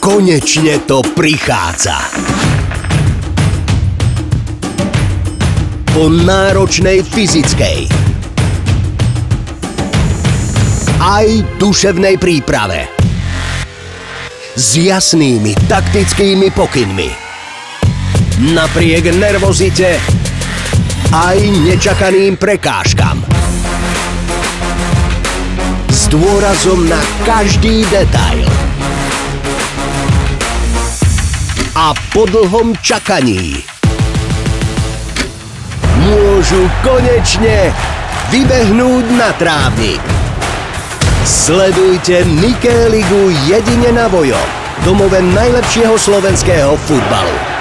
Konečne to prichádza. Po náročnej fyzickej aj duševnej príprave s jasnými taktickými pokynmi. Napriek nervozite aj nečakaným prekážkam. S dôrazom na každý detail. A po dlhom čakaní môžu konečne vybehnúť na trávnik. Sledujte Niké ligu jedine na Vojo, domove najlepšieho slovenského futbalu.